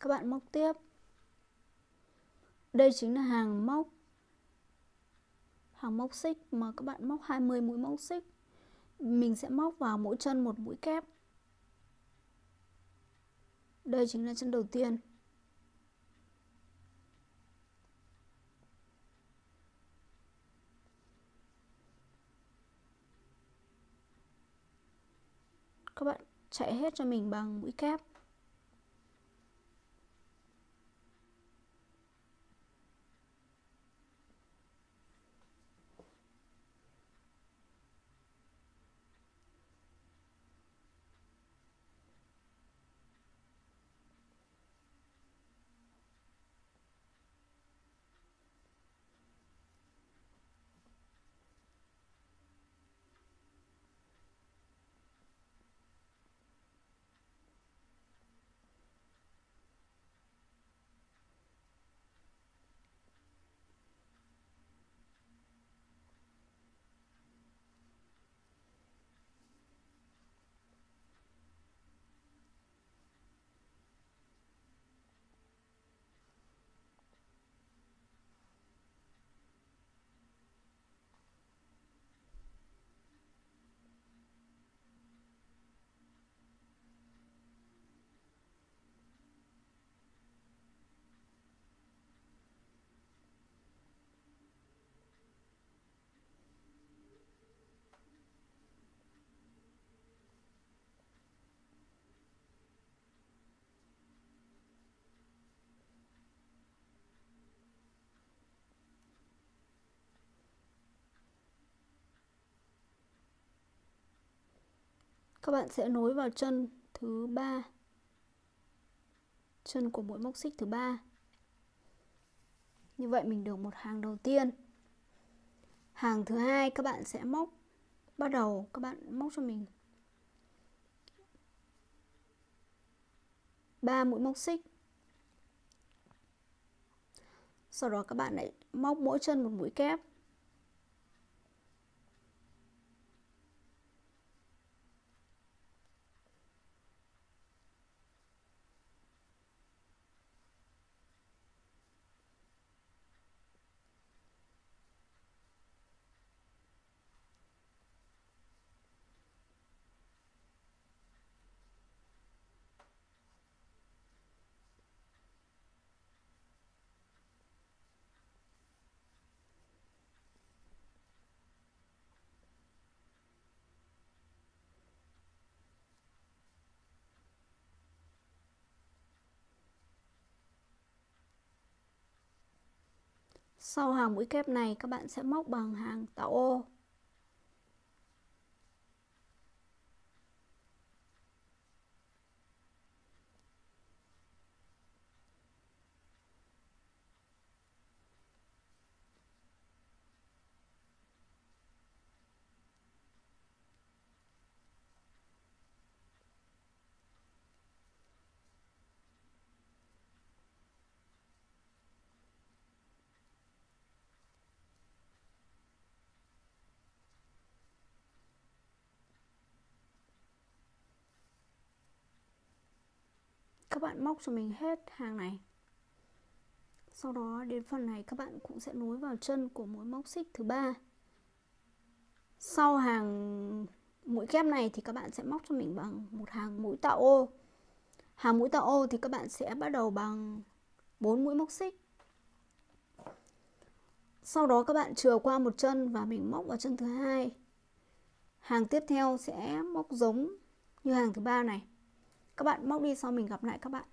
các bạn móc tiếp. Đây chính là hàng móc hàng móc xích mà các bạn móc 20 mũi móc xích. Mình sẽ móc vào mỗi chân một mũi kép. Đây chính là chân đầu tiên. Các bạn chạy hết cho mình bằng mũi kép. Các bạn sẽ nối vào chân thứ ba. Chân của mũi móc xích thứ ba. Như vậy mình được một hàng đầu tiên. Hàng thứ hai, các bạn sẽ móc, bắt đầu các bạn móc cho mình. Ba mũi móc xích. Sau đó các bạn lại móc mỗi chân một mũi kép. Sau hàng mũi kép này các bạn sẽ móc bằng hàng tạo ô. Các bạn móc cho mình hết hàng này. Sau đó, đến phần này, các bạn cũng sẽ nối vào chân của mũi móc xích thứ ba. Sau hàng mũi kép này thì các bạn sẽ móc cho mình bằng một hàng mũi tạo ô. Hàng mũi tạo ô thì các bạn sẽ bắt đầu bằng 4 mũi móc xích. Sau đó, các bạn chừa qua một chân và mình móc vào chân thứ hai. Hàng tiếp theo sẽ móc giống như hàng thứ ba này các bạn móc đi sau mình gặp lại các bạn.